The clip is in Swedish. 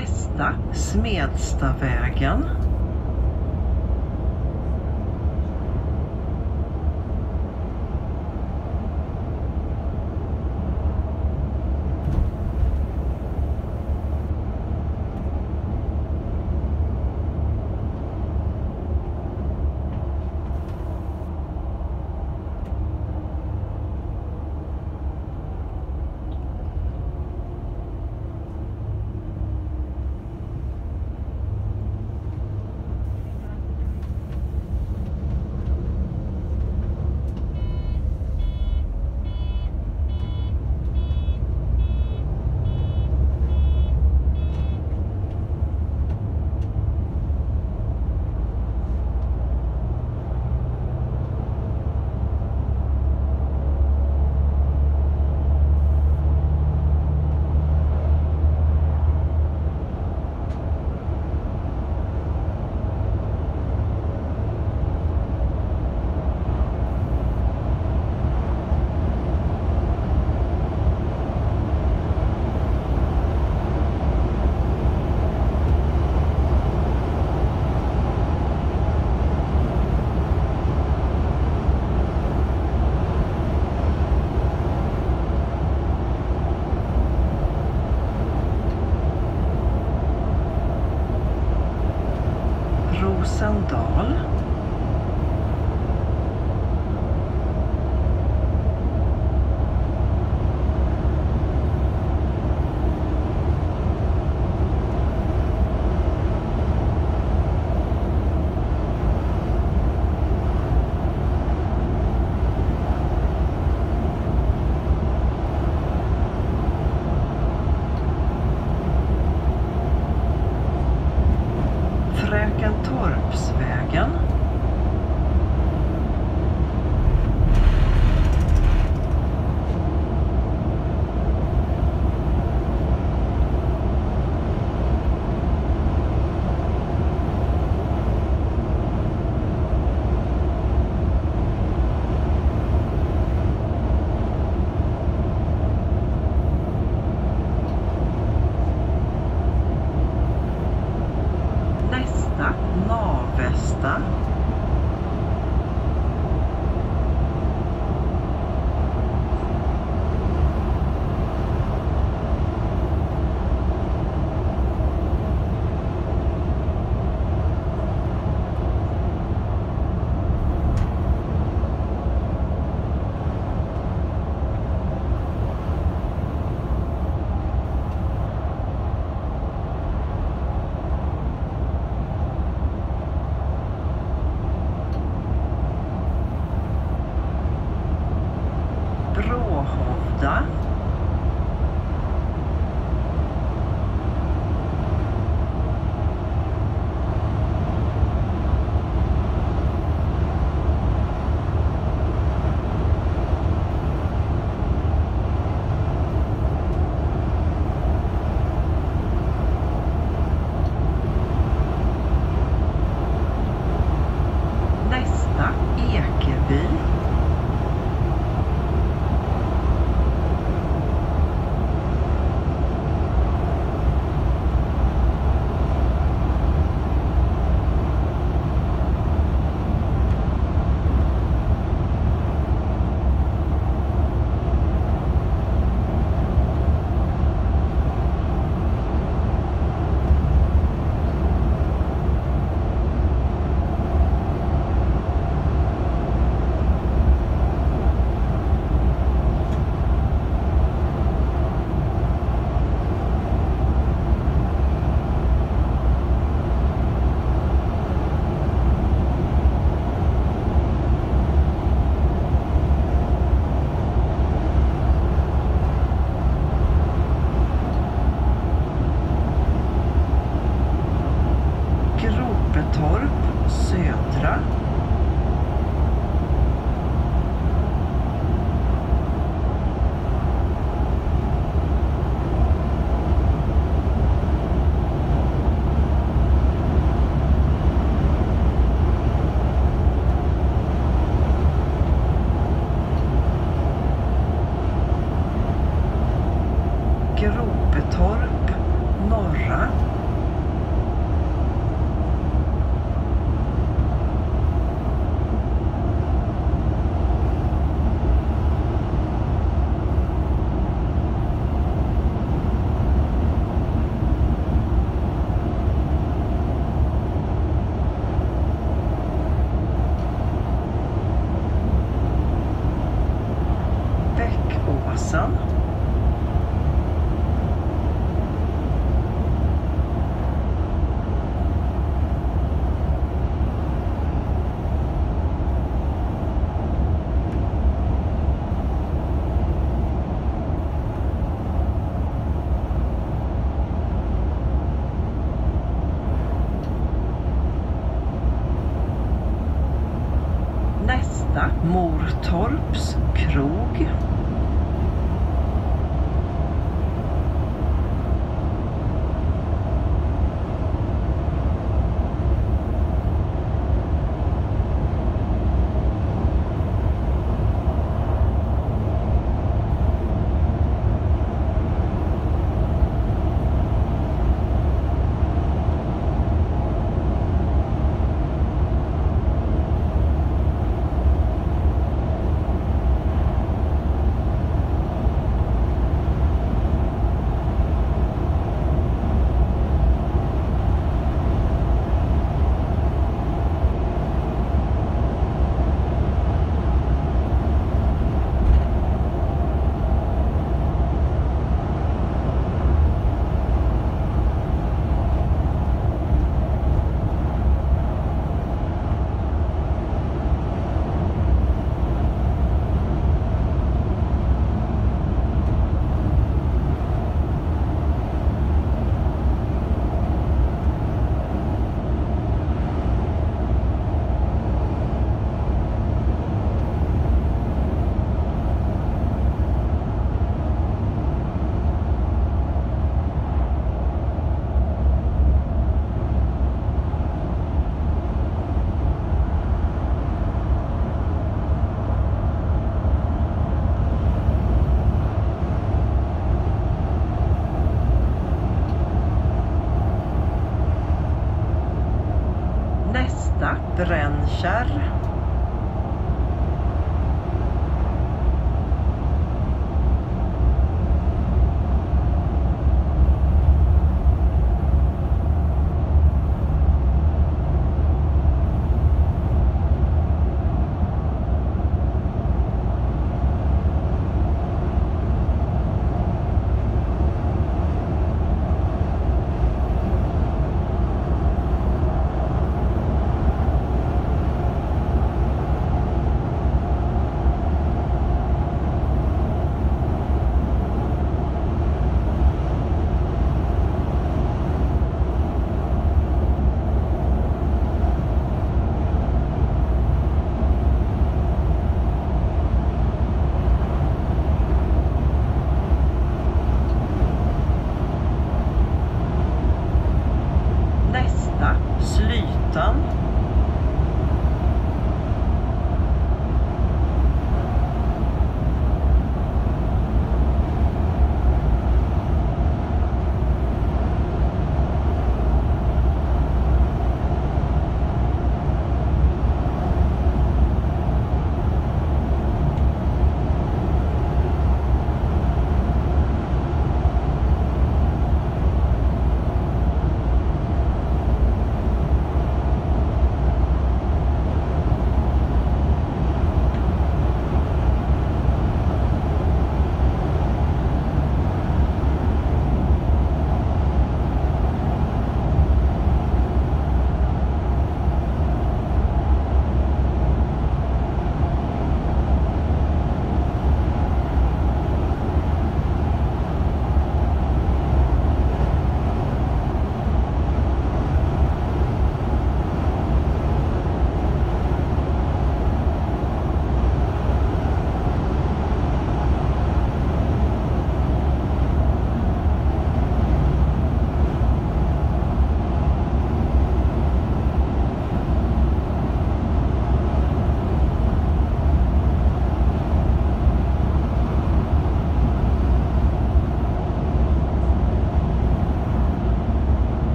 nästa Smedstavägen. Rosendal. Ebbetorp Norra. Mortorps krog. escuchar.